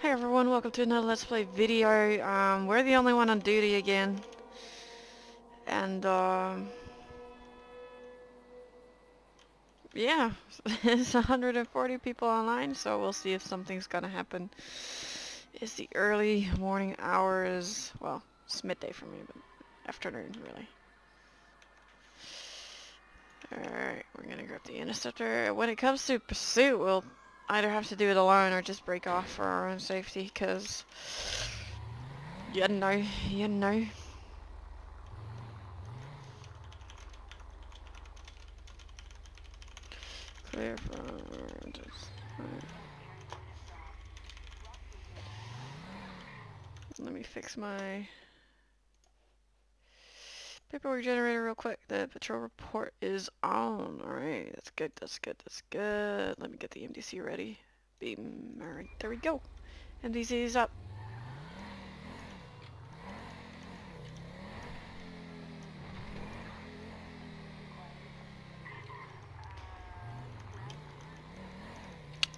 Hey everyone, welcome to another Let's Play video. Um, we're the only one on duty again. And, um... Yeah, it's 140 people online, so we'll see if something's gonna happen. It's the early morning hours, well, it's midday for me, but afternoon, really. Alright, we're gonna grab the interceptor. When it comes to pursuit, we'll either have to do it alone or just break off for our own safety, because you know, you know. Clear Let me fix my paperwork generator real quick. The patrol report is on. Alright, that's good, that's good, that's good. Let me get the MDC ready. Beam, alright, there we go. MDC is up.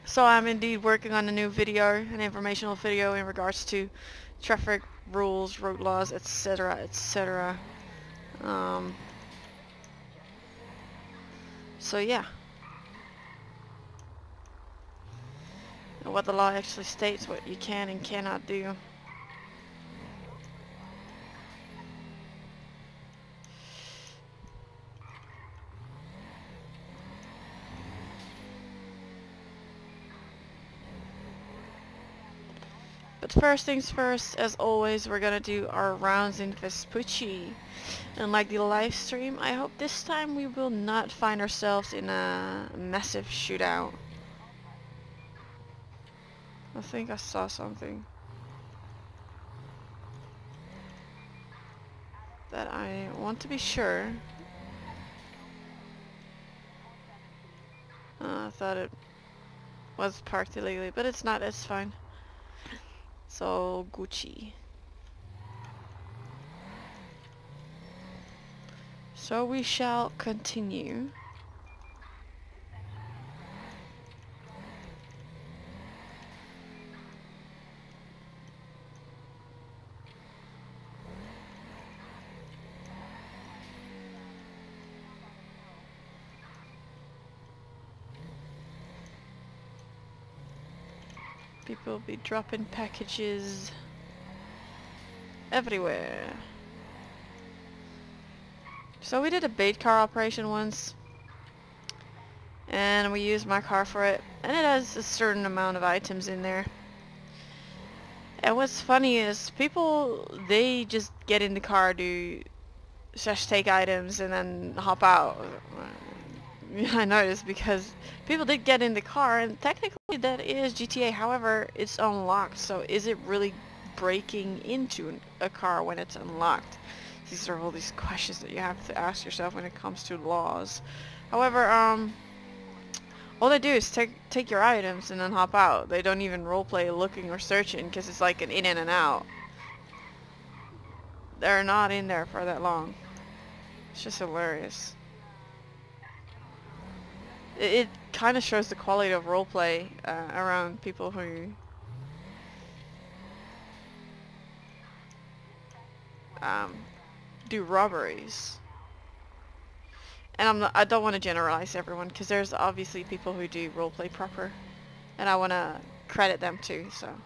So I'm indeed working on a new video, an informational video in regards to traffic rules, road laws, etc., etc. Um, so yeah. What the law actually states, what you can and cannot do. First things first, as always, we're gonna do our rounds in Vespucci. And like the live stream, I hope this time we will not find ourselves in a massive shootout. I think I saw something. That I want to be sure. Uh, I thought it was parked illegally, but it's not, it's fine. So, Gucci. So we shall continue. Will be dropping packages everywhere. So we did a bait car operation once and we used my car for it and it has a certain amount of items in there. And what's funny is people, they just get in the car, do just take items and then hop out. I noticed because people did get in the car and technically that is GTA however it's unlocked. So is it really breaking into a car when it's unlocked? These are all these questions that you have to ask yourself when it comes to laws. However um all they do is take take your items and then hop out. They don't even roleplay looking or searching because it's like an in and an out. They're not in there for that long. It's just hilarious it, it kind of shows the quality of roleplay uh, around people who um, do robberies. And I'm not, I don't want to generalize everyone because there's obviously people who do roleplay proper, and I want to credit them too. So,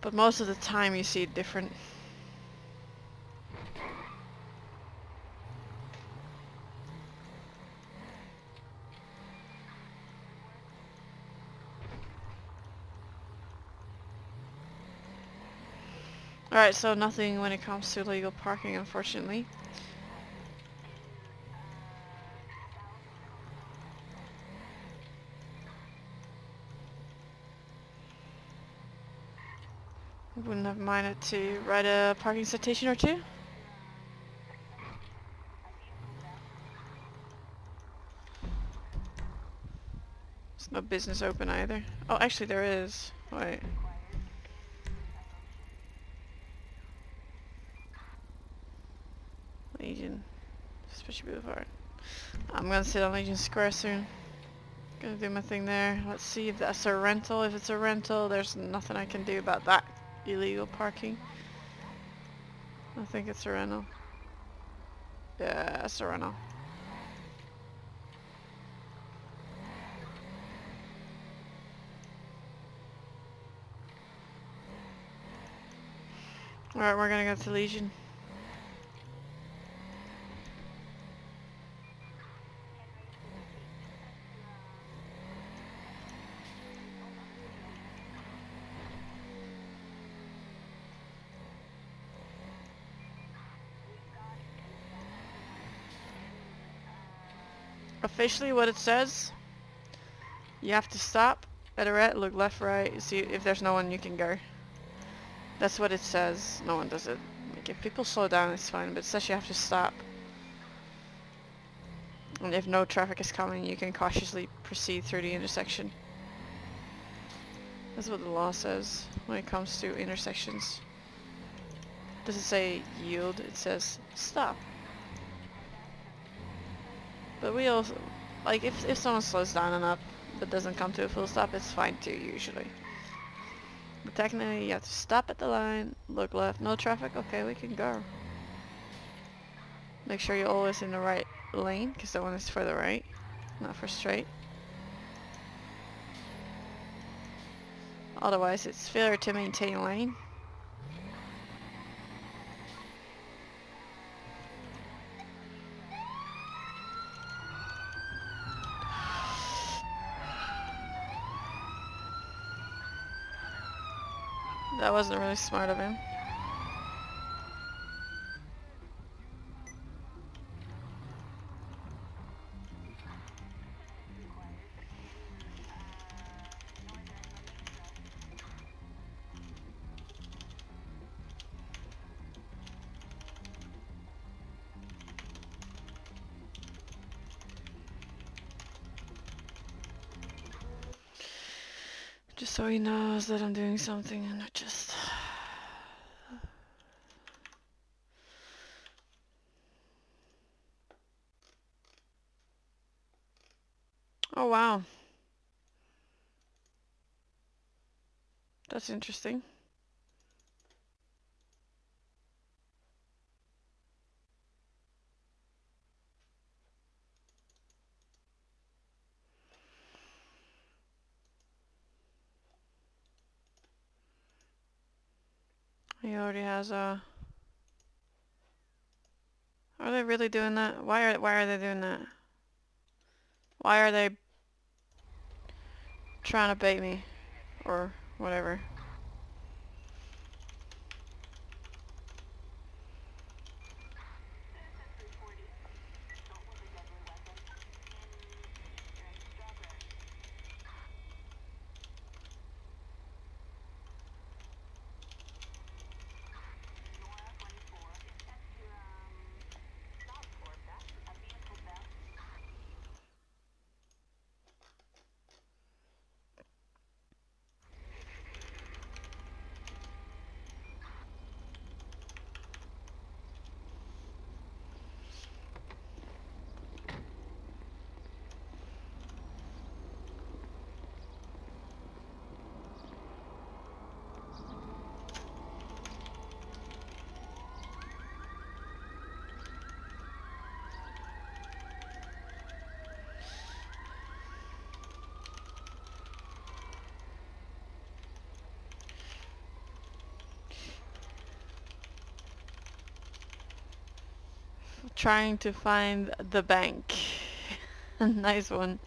but most of the time you see different Alright, so nothing when it comes to legal parking, unfortunately. Wouldn't have minded to write a parking citation or two. There's no business open either. Oh, actually there is. Wait. Legion. Vespucci Boulevard. I'm gonna sit on Legion Square soon. Gonna do my thing there. Let's see if that's a rental. If it's a rental, there's nothing I can do about that illegal parking. I think it's a rental. Yeah, it's a rental. Alright, we're gonna go to Legion. Officially what it says, you have to stop at a red, look left, right, see if there's no one you can go. That's what it says. No one does it. Like if people slow down it's fine, but it says you have to stop. And if no traffic is coming, you can cautiously proceed through the intersection. That's what the law says when it comes to intersections. It doesn't say yield, it says stop. But we also, like if, if someone slows down enough but doesn't come to a full stop, it's fine too usually. But technically you have to stop at the line, look left, no traffic, okay we can go. Make sure you're always in the right lane, because that one is for the right, not for straight. Otherwise it's failure to maintain lane. Wasn't really smart of him. Just so he knows that I'm doing something and not just... Oh wow. That's interesting. He already has a... Are they really doing that? Why are why are they doing that? Why are they trying to bait me? Or whatever. Trying to find the bank. nice one.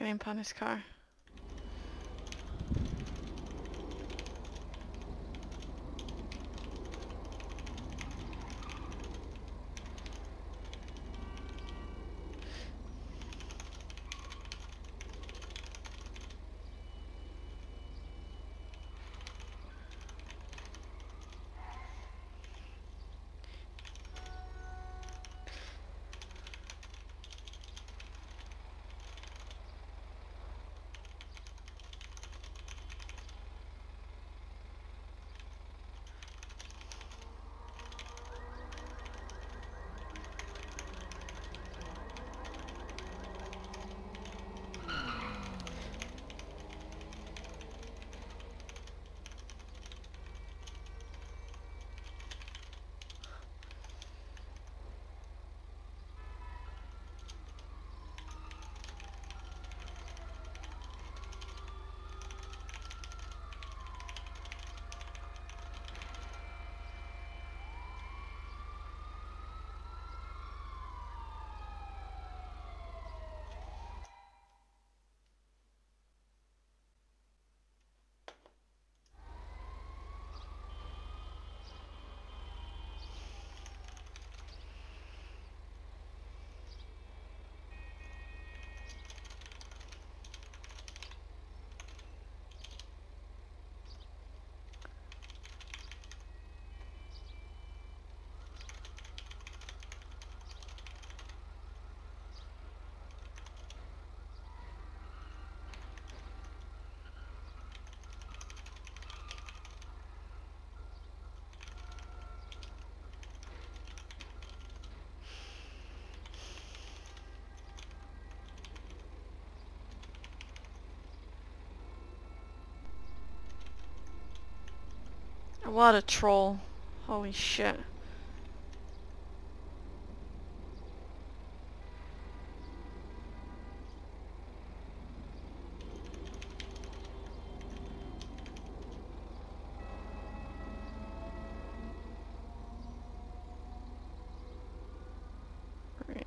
In på hennes car. What a troll. Holy shit. Right.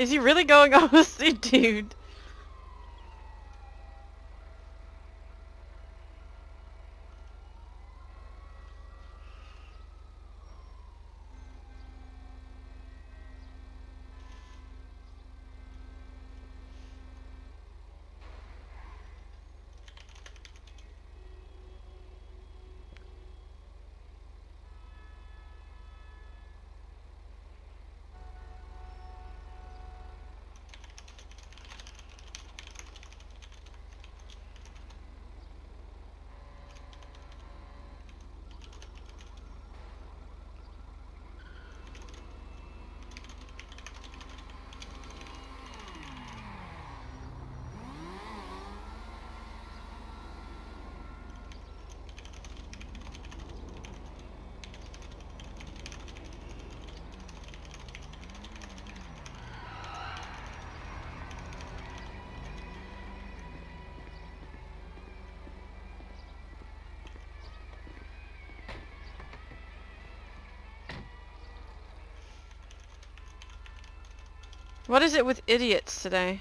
Is he really going opposite, dude? What is it with idiots today?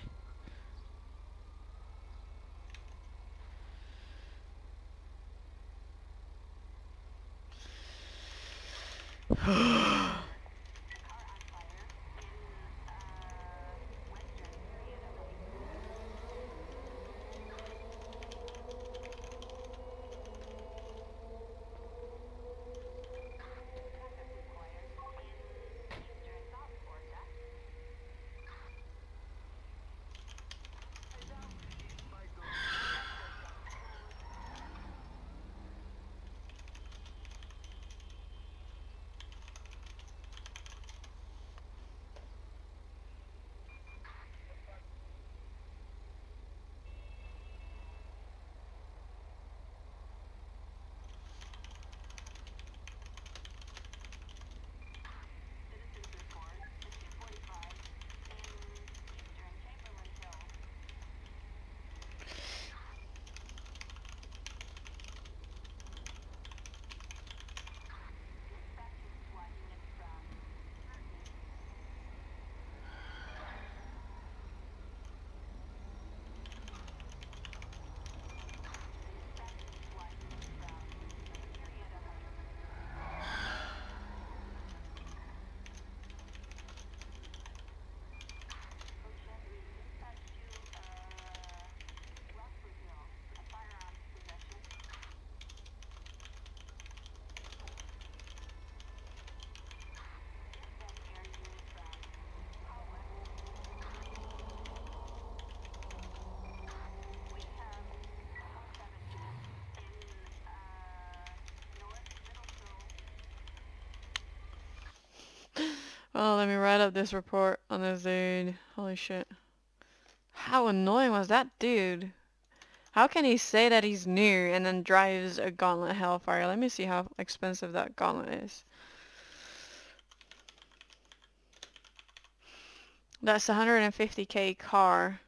Oh, let me write up this report on this dude. Holy shit. How annoying was that dude? How can he say that he's new and then drives a Gauntlet Hellfire? Let me see how expensive that Gauntlet is. That's a 150k car.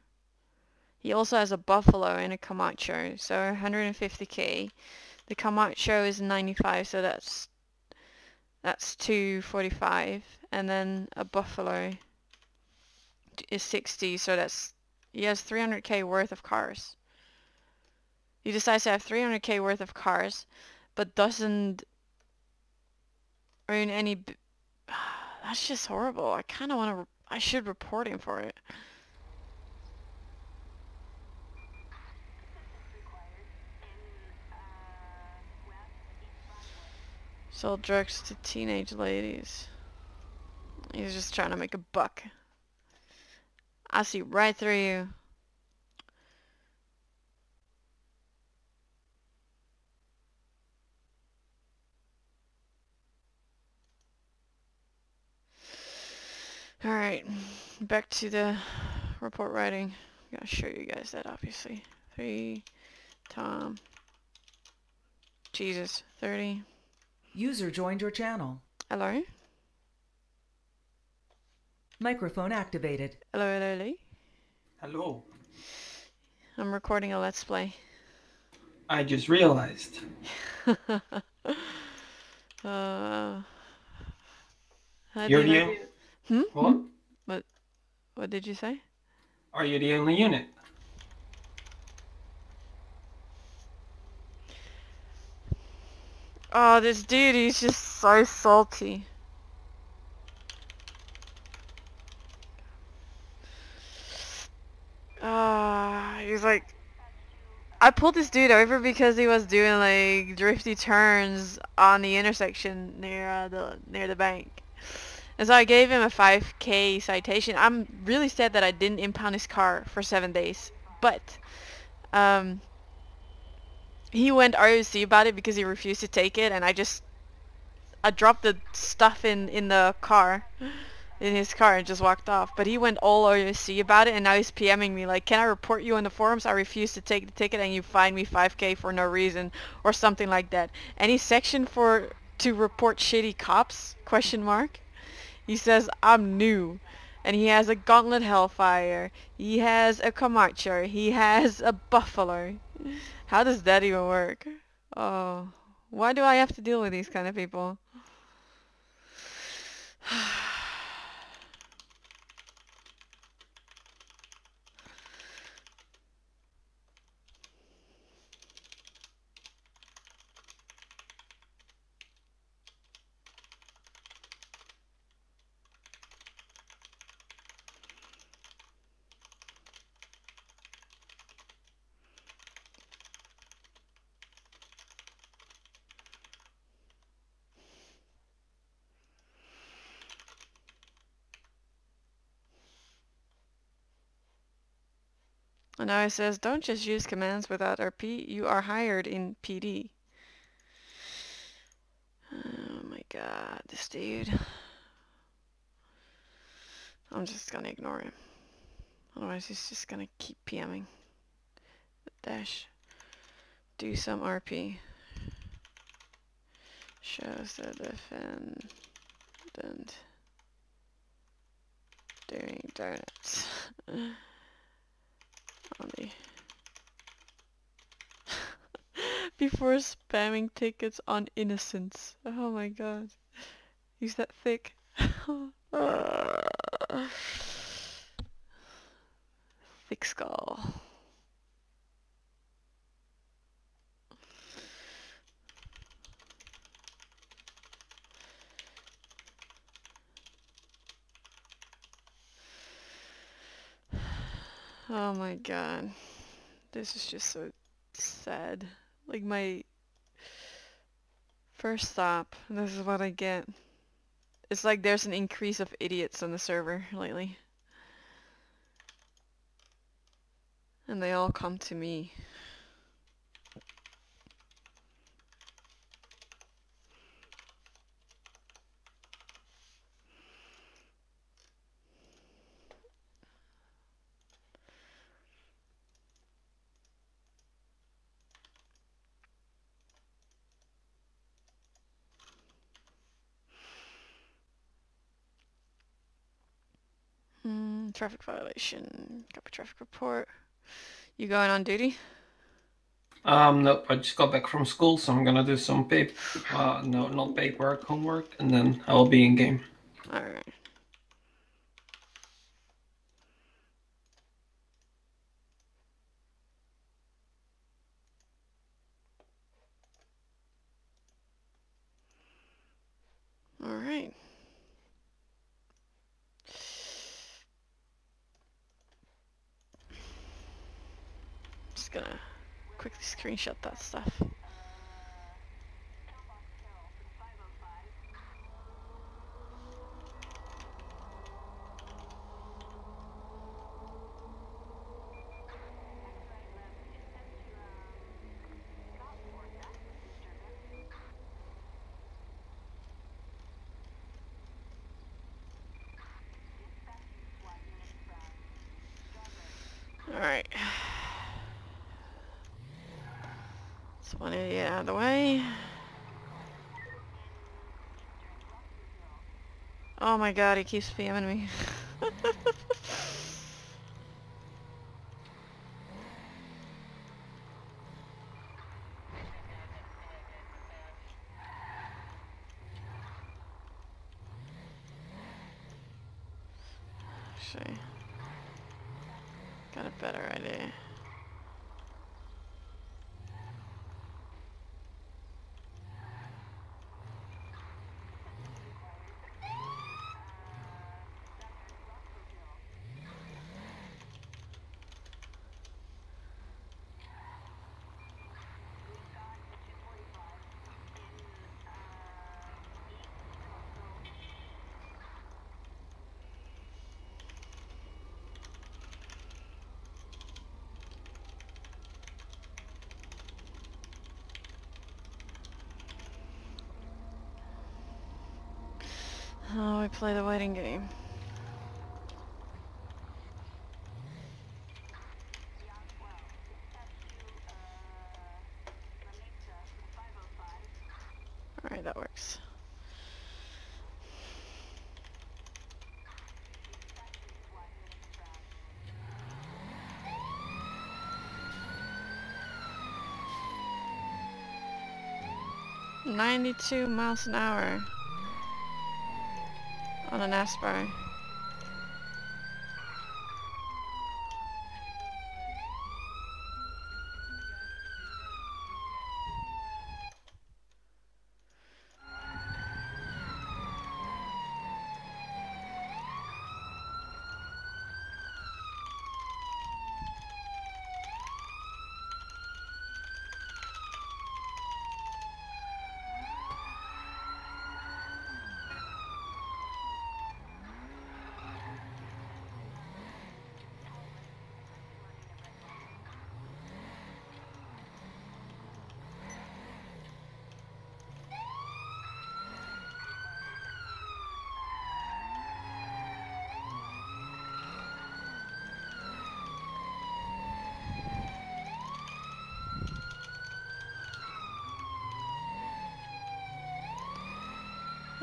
He also has a Buffalo and a Camacho, so 150k. The Camacho is 95, so that's that's 245 and then a buffalo is 60 so that's he has 300k worth of cars. He decides to have 300k worth of cars but doesn't own any that's just horrible. I kind of want to I should report him for it. Sell drugs to teenage ladies. He's just trying to make a buck. I see right through you. Alright, back to the report writing. I gotta show you guys that obviously. Three, Tom. Jesus, 30. User joined your channel. Hello? Microphone activated. Hello, hello, hello. Hello. I'm recording a Let's Play. I just realized. uh, You're the Hmm? what? What? What did you say? Are you the only unit? Oh, this dude, he's just so salty. Like... I pulled this dude over because he was doing like drifty turns on the intersection near uh, the near the bank. And so I gave him a 5k citation. I'm really sad that I didn't impound his car for 7 days. But um he went OOC about it because he refused to take it and I just I dropped the stuff in in the car in his car and just walked off. But he went all OOC about it and now he's PMing me like can I report you in the forums? I refuse to take the ticket and you fine me 5k for no reason or something like that. Any section for to report shitty cops? Question mark. He says I'm new and he has a gauntlet hellfire. He has a Camacho. He has a buffalo. How does that even work? Oh, why do I have to deal with these kind of people? And now it says, don't just use commands without RP. You are hired in PD. Oh my god, this dude. I'm just gonna ignore him. Otherwise he's just gonna keep PMing. Dash. Do some RP. Shows the defendant doing donuts. the before spamming tickets on innocence. Oh my god. He's that thick. thick skull. Oh my god. This is just so sad. Like my first stop, this is what I get. It's like there's an increase of idiots on the server lately. And they all come to me. Hmm, traffic violation. Copy traffic report. You going on duty? Um, nope, I just got back from school, so I'm gonna do some paper, uh, no, not paperwork, homework, and then I will be in game. Alright. Alright. Just gonna quickly screenshot that stuff. Alright. Just want to get out of the way. Oh my god, he keeps spamming me. Actually, got a better idea. Oh, we play the waiting game. Alright, that works. Ninety-two miles an hour an Aspire.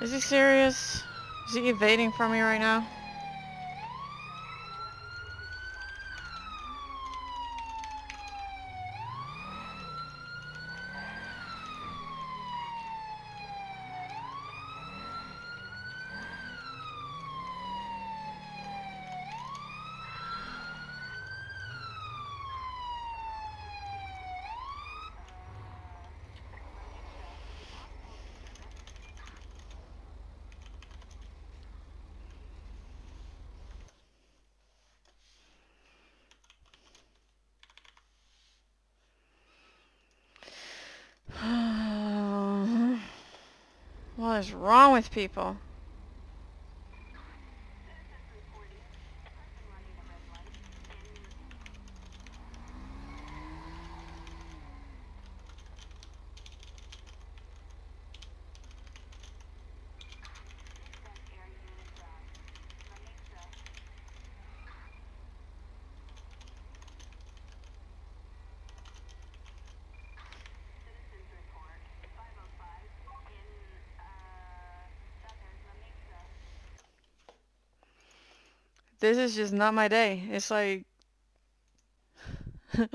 Is he serious? Is he evading from me right now? What is wrong with people? This is just not my day. It's like...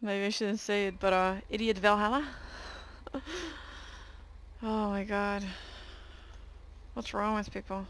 Maybe I shouldn't say it, but uh, Idiot Valhalla? oh my god. What's wrong with people?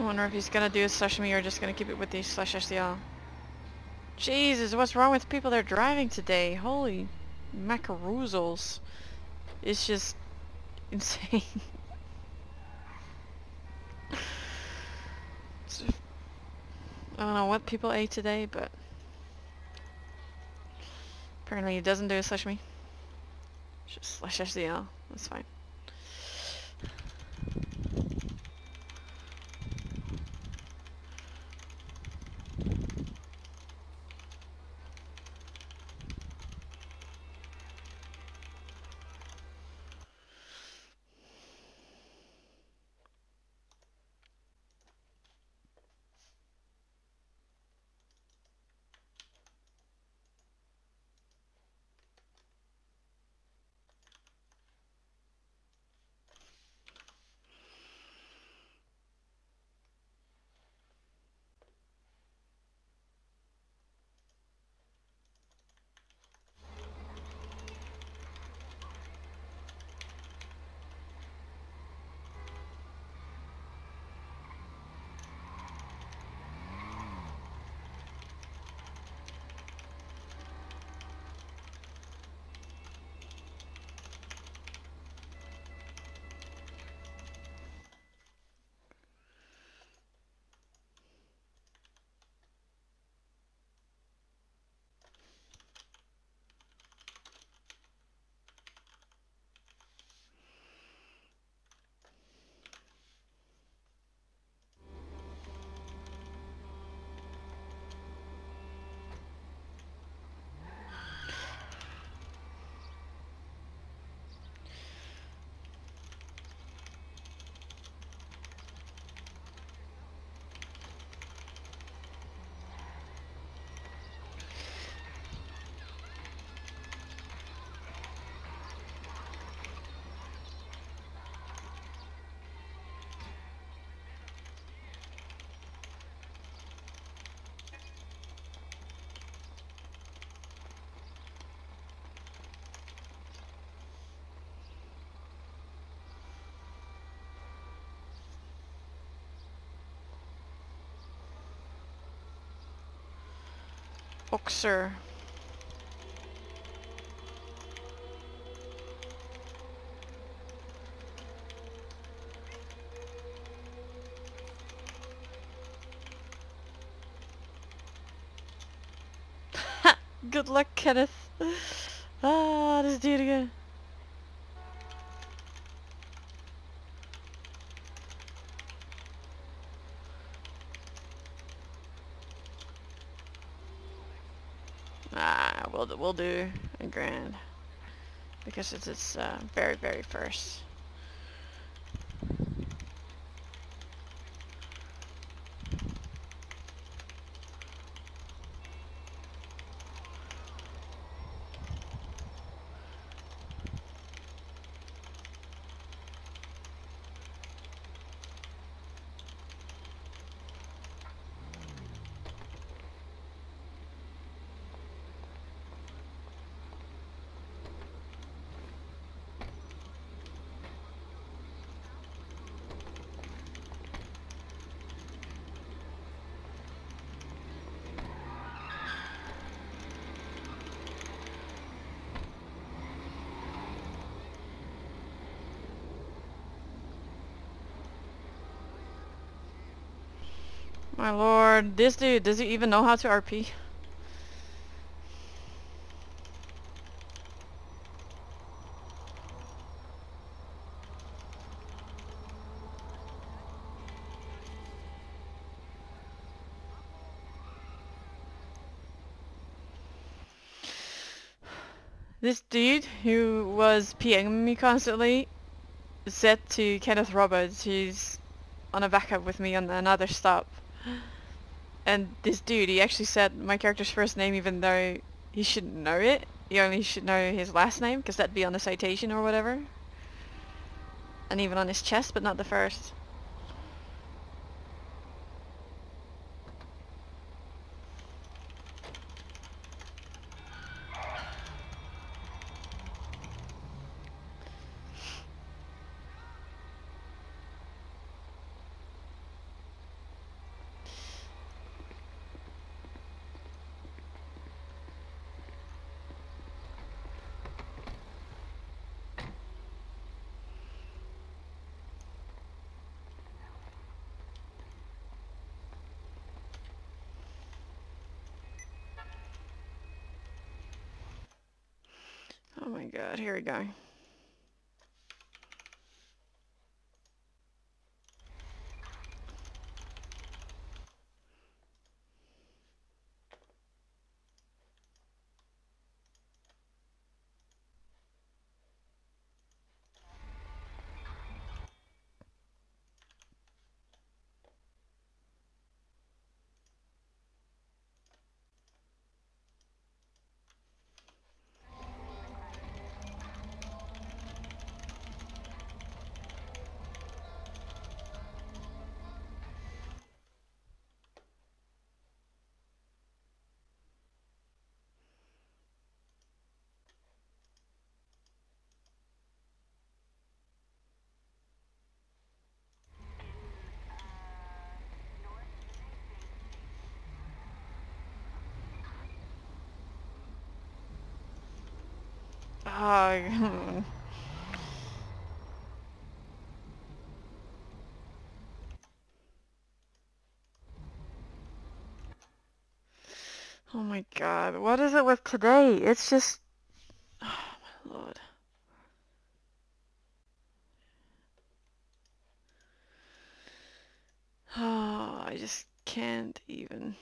I wonder if he's gonna do a slash me or just gonna keep it with the slash SDL. Jesus, what's wrong with people that are driving today? Holy macaroozles. It's just insane. I don't know what people ate today, but apparently it doesn't do a slash me. Just slash SDL. That's fine. Boxer. Good luck, Kenneth. Ah, this dude again. Ah, we'll do, we'll do a grand because it's its uh, very very first. This dude, does he even know how to RP? This dude who was PMing me constantly said to Kenneth Roberts, who's on a backup with me on another stop. And this dude, he actually said my character's first name even though he shouldn't know it. He only should know his last name because that'd be on the citation or whatever. And even on his chest, but not the first. God, here we go. Oh, oh my god, what is it with today? It's just... Oh my lord. Oh, I just can't even...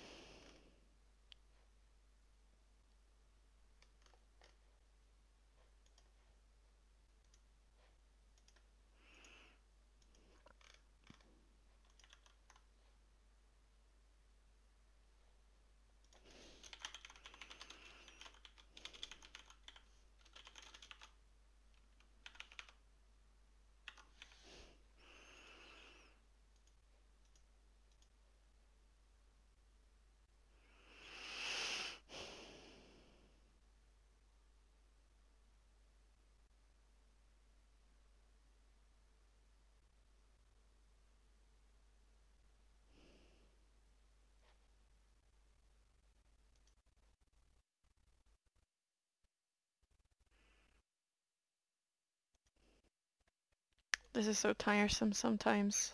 This is so tiresome sometimes.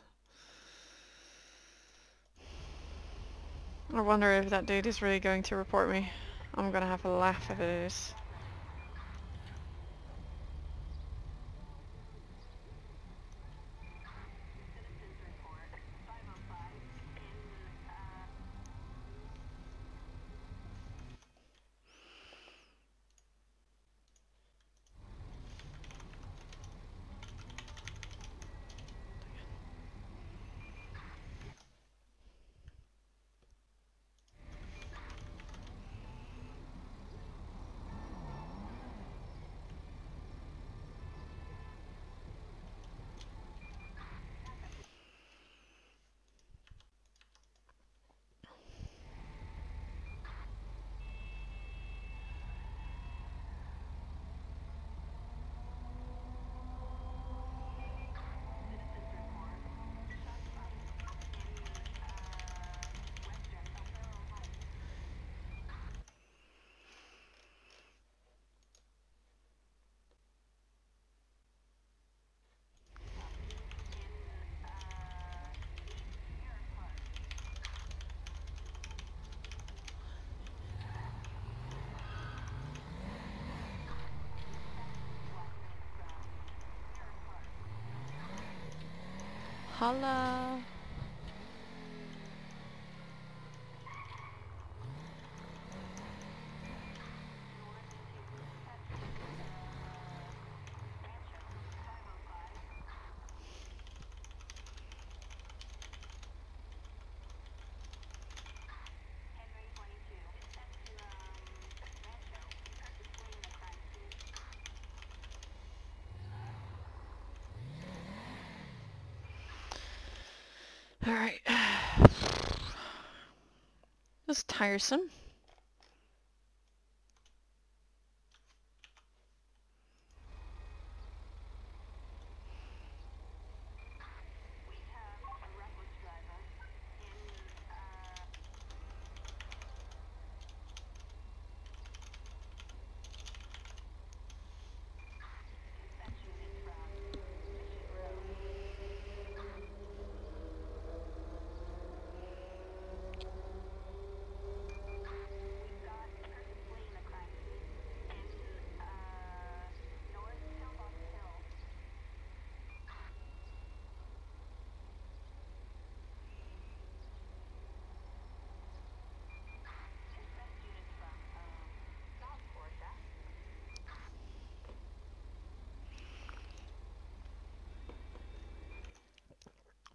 I wonder if that dude is really going to report me. I'm gonna have a laugh if it is. Holla. Alright. That's tiresome.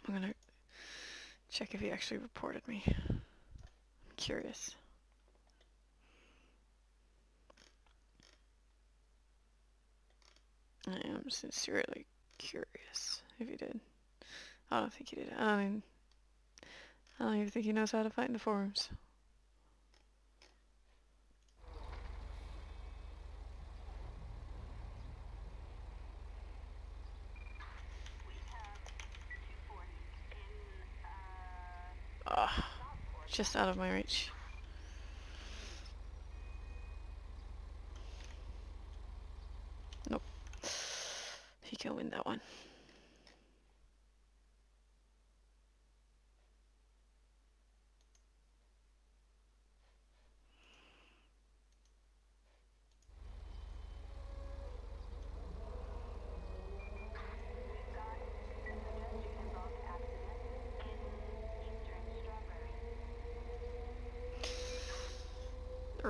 I'm gonna check if he actually reported me. I'm curious. I am sincerely curious if he did. I don't think he did. I mean, I don't even think he knows how to fight in the forums. Just out of my reach. Nope. He can win that one.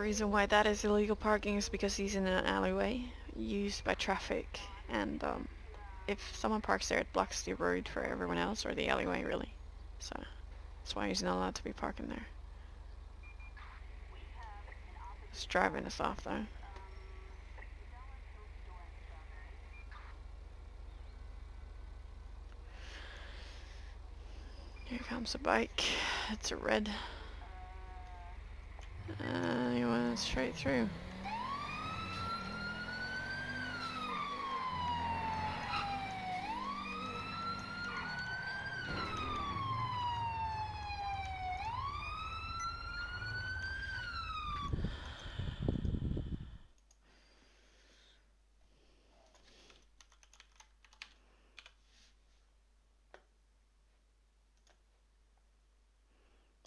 Reason why that is illegal parking is because he's in an alleyway used by traffic and um, if someone parks there it blocks the road for everyone else or the alleyway really. So that's why he's not allowed to be parking there. it's driving us off though. Here comes a bike. It's a red. Uh, you went straight through.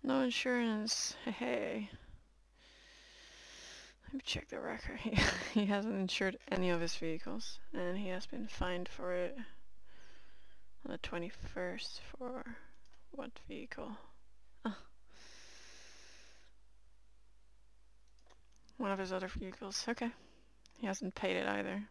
No insurance, hey. Let me check the record. He, he hasn't insured any of his vehicles, and he has been fined for it on the 21st for what vehicle? Oh. One of his other vehicles. Okay. He hasn't paid it either.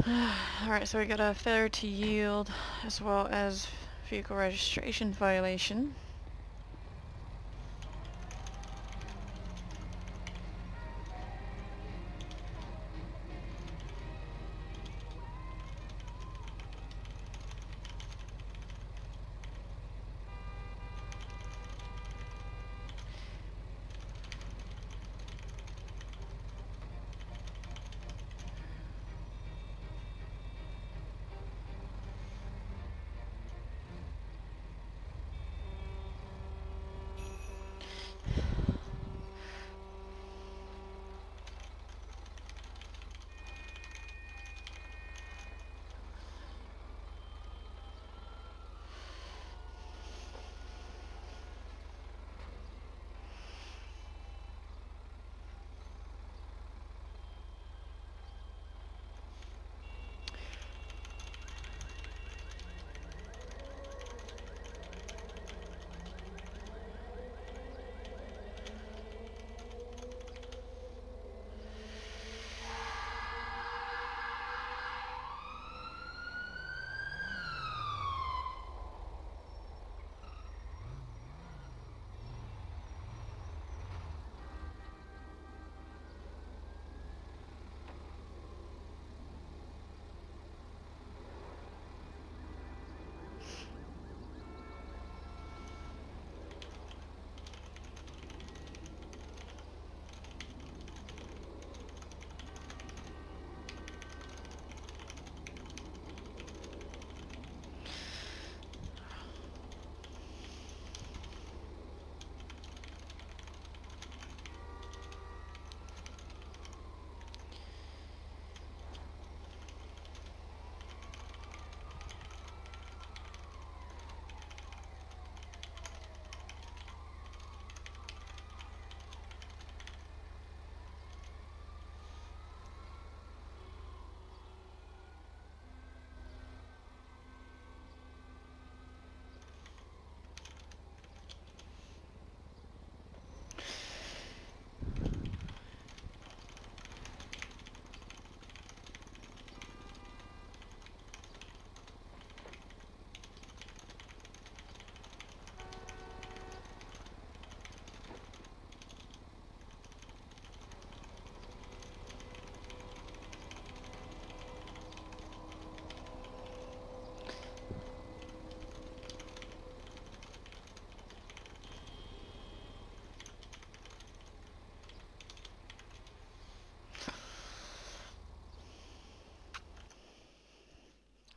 Alright, so we got a failure to yield as well as vehicle registration violation.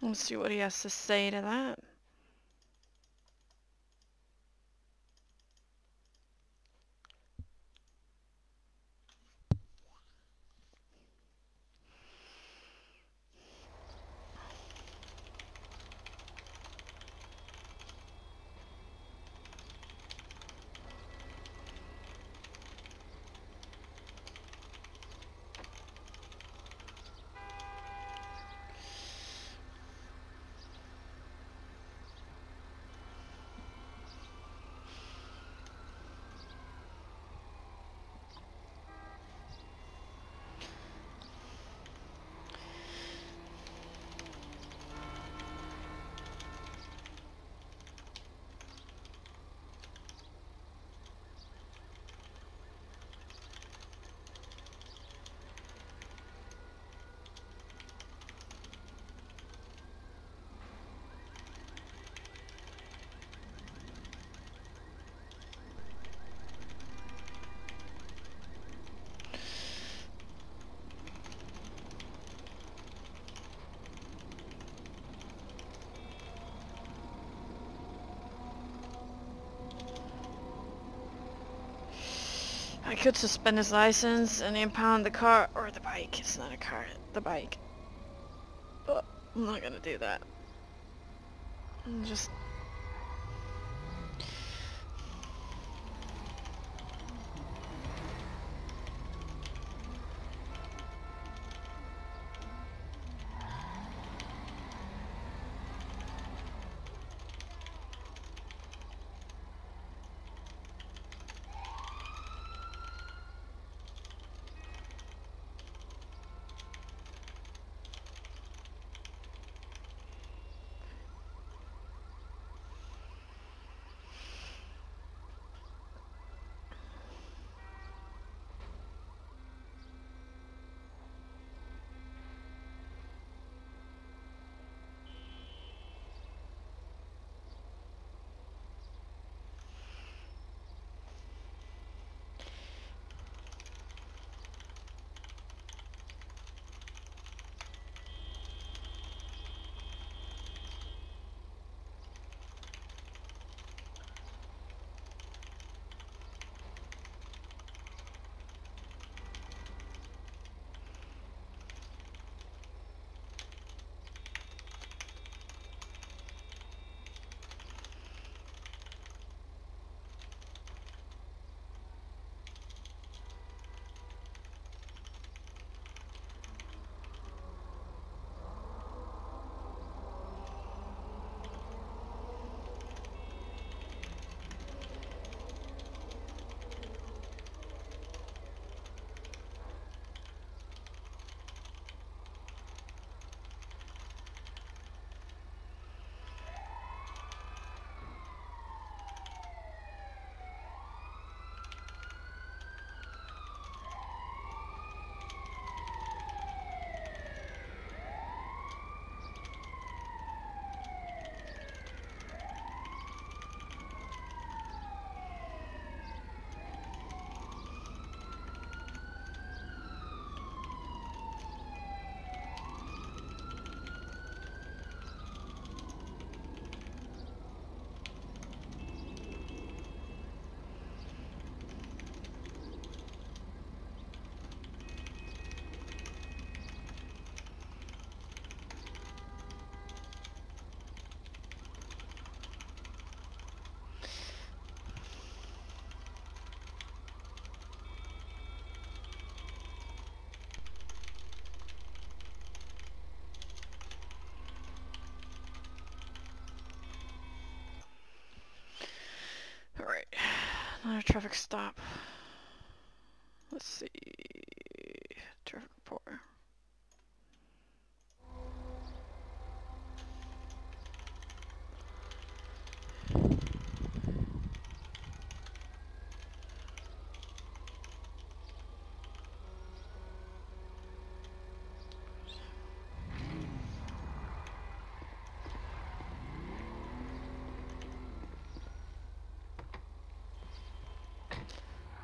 Let's see what he has to say to that. Could suspend his license and impound the car or the bike. It's not a car, the bike. But I'm not gonna do that. I'm just Another traffic stop. Let's see. Traffic report.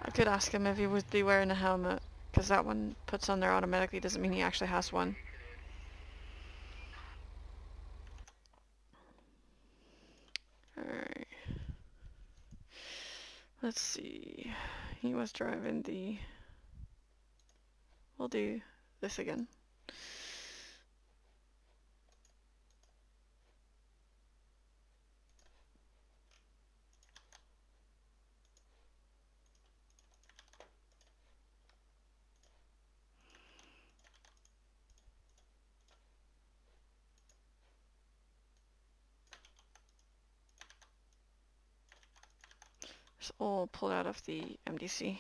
I could ask him if he would be wearing a helmet, because that one puts on there automatically doesn't mean he actually has one. Alright. Let's see. He was driving the... We'll do this again. All pulled out of the MDC.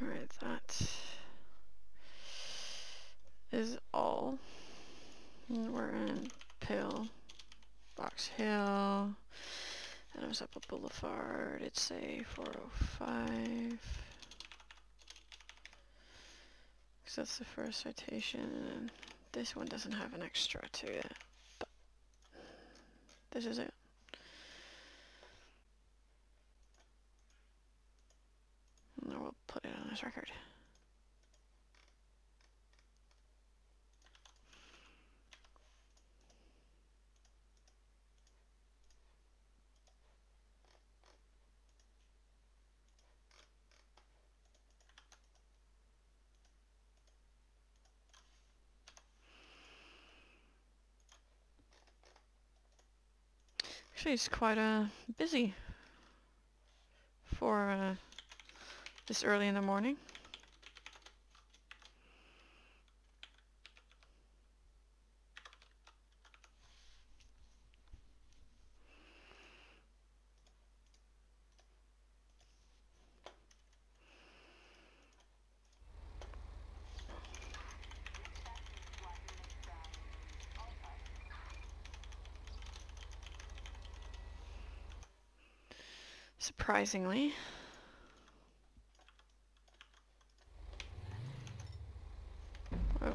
Alright, that is all. And we're in Pill, Box Hill, Adams Apple Boulevard, it's a 405. Cause that's the first citation, and this one doesn't have an extra to it. But this is it. We'll put it on his record. Actually, it's quite uh, busy for uh, this early in the morning. Surprisingly. Oh.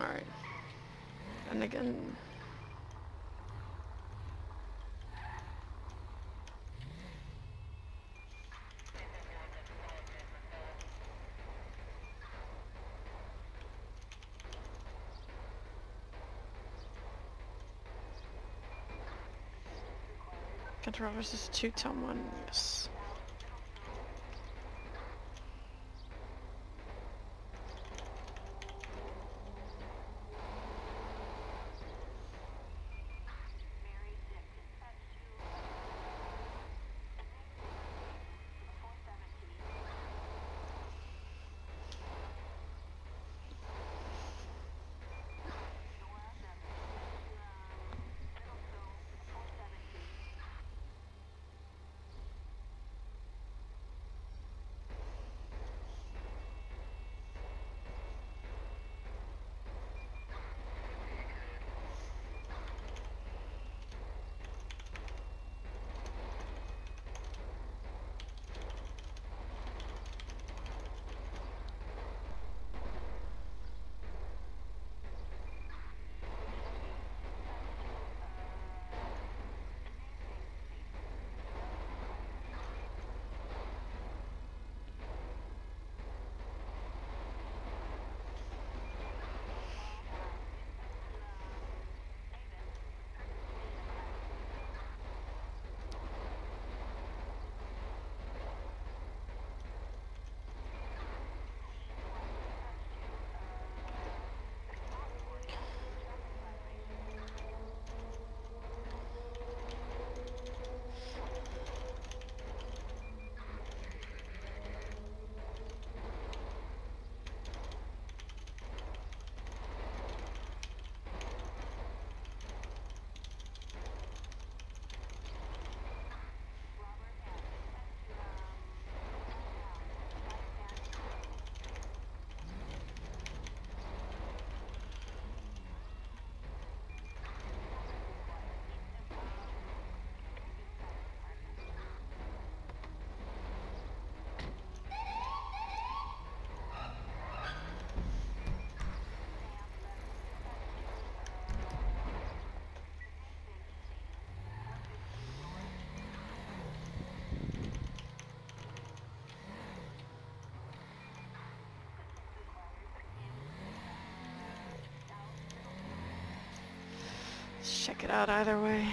Alright. And again, Control versus two tone one, yes. Check it out either way.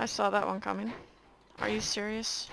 I saw that one coming. Are you serious?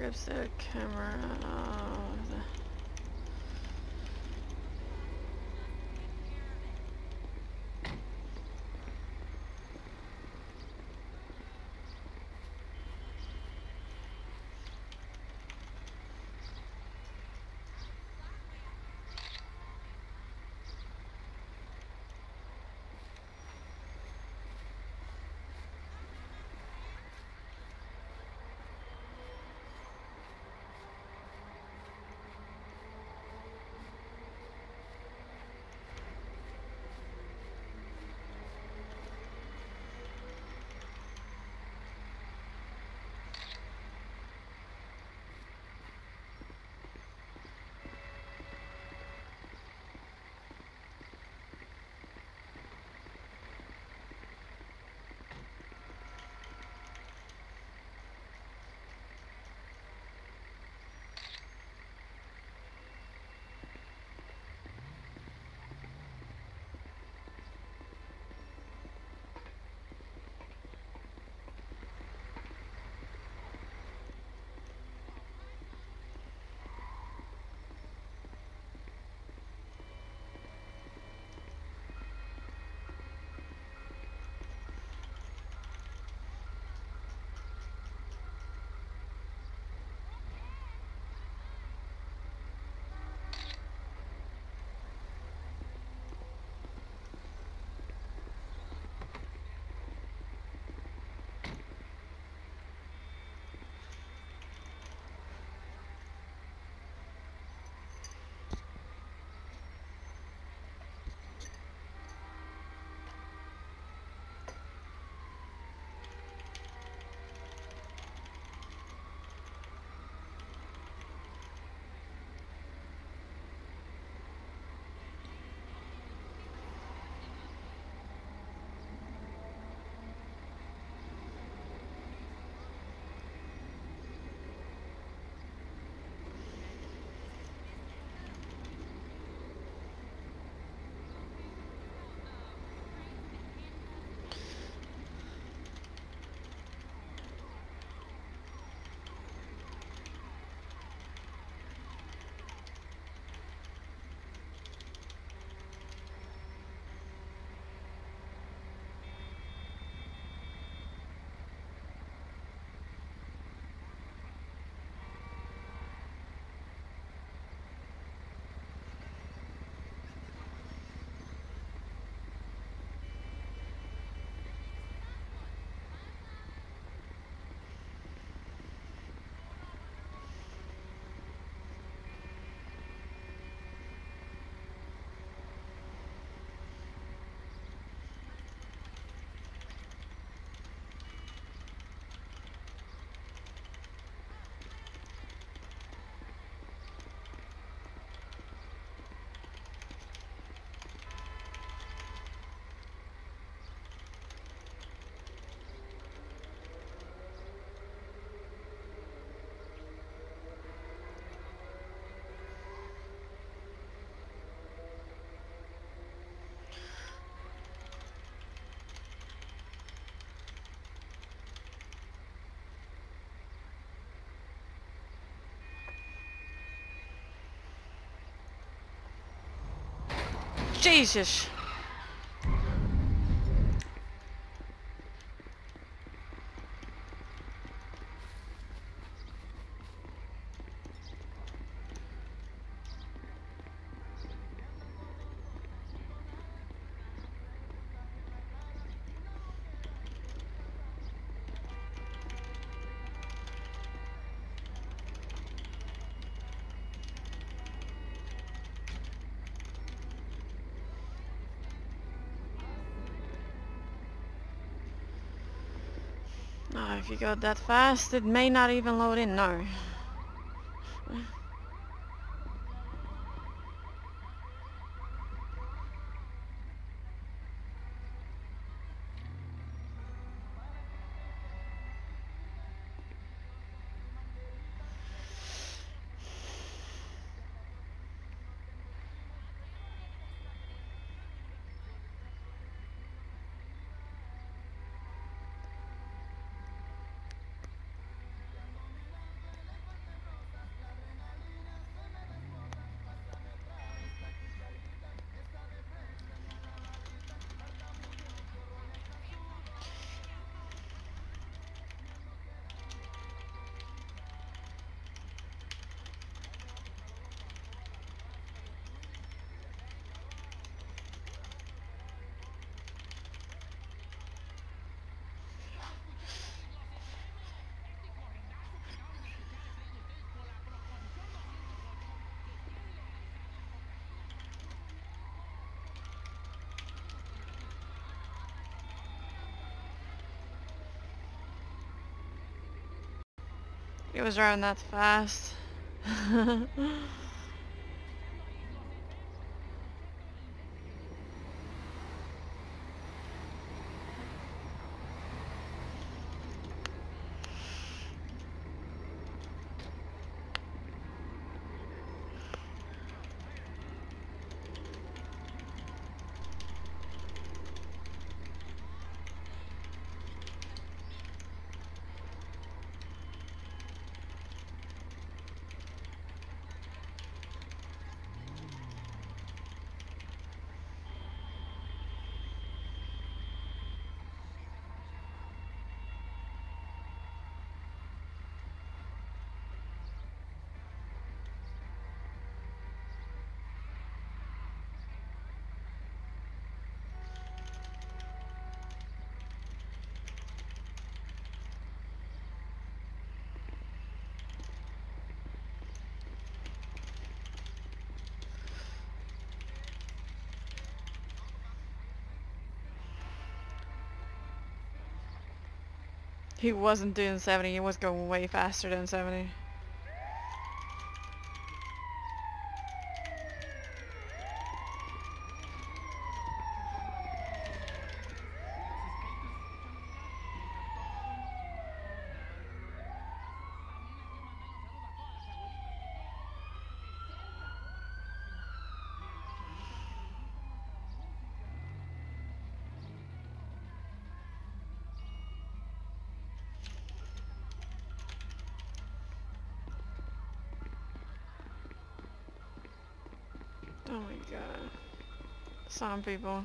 Grips the camera. Uh, Jesus. If you go that fast, it may not even load in, no. It was driving that fast. he wasn't doing 70, he was going way faster than 70. Oh my god. Some people.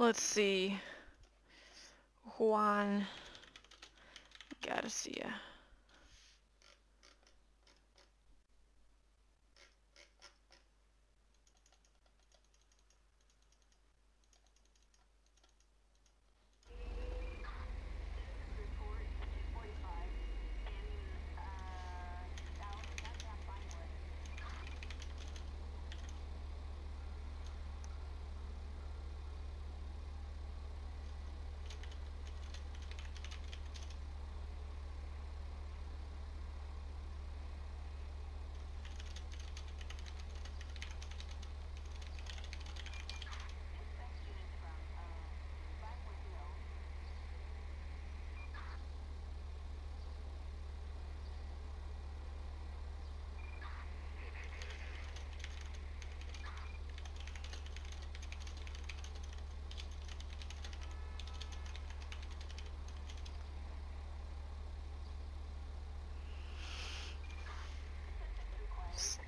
Let's see. Juan Garcia.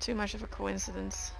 It's too much of a coincidence.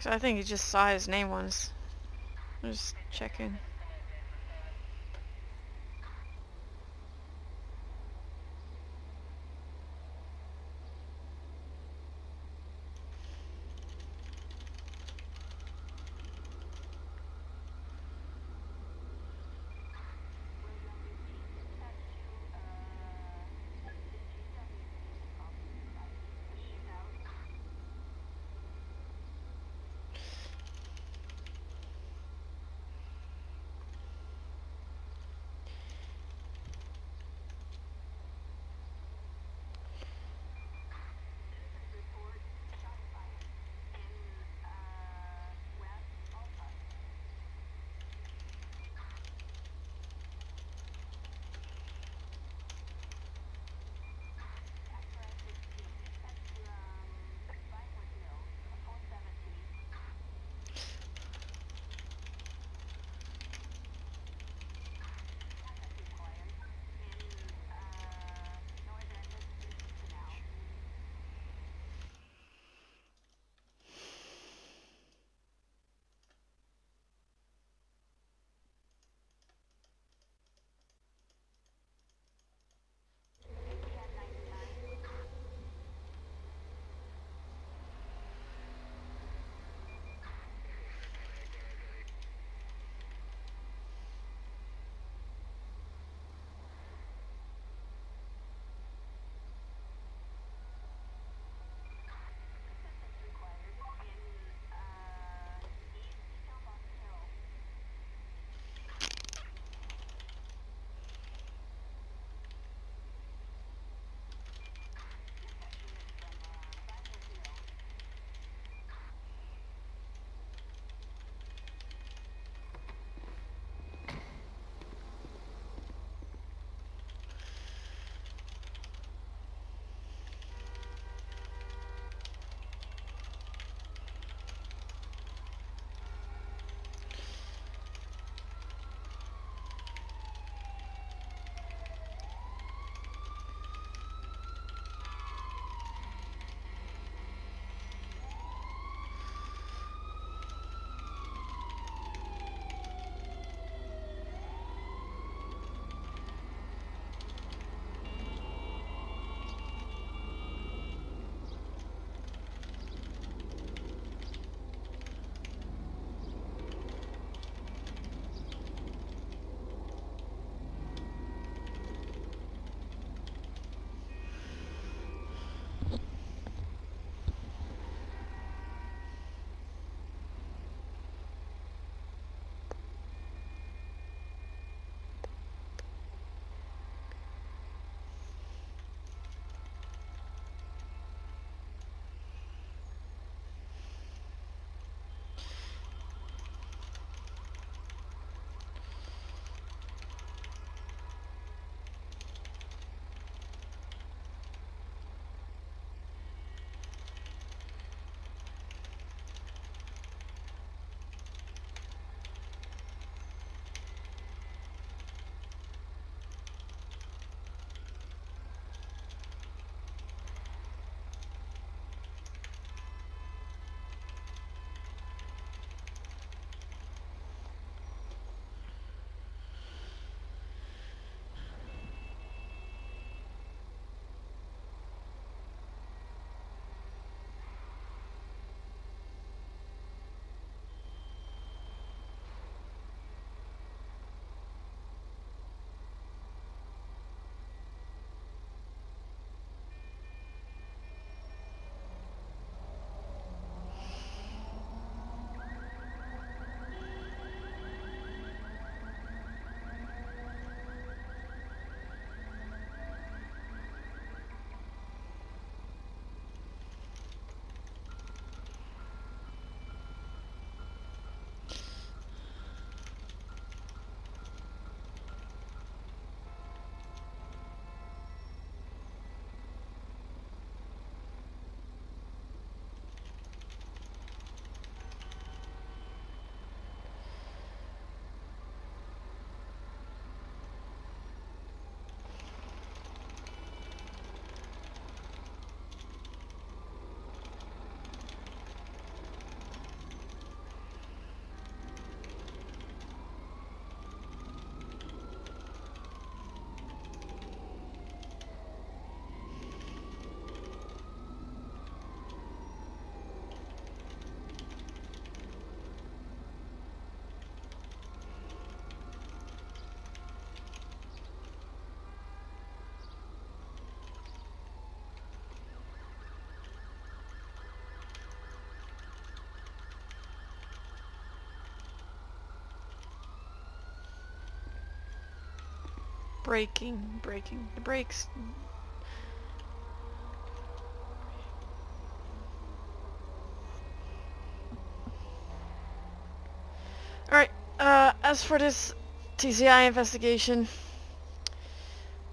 So I think he just saw his name once. Just checking. Braking, braking. The brakes. Alright, uh, as for this TCI investigation,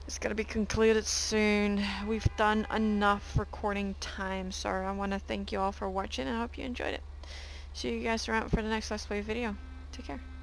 it's gonna be concluded soon. We've done enough recording time, so I want to thank you all for watching and I hope you enjoyed it. See you guys around for the next Let's Play video. Take care.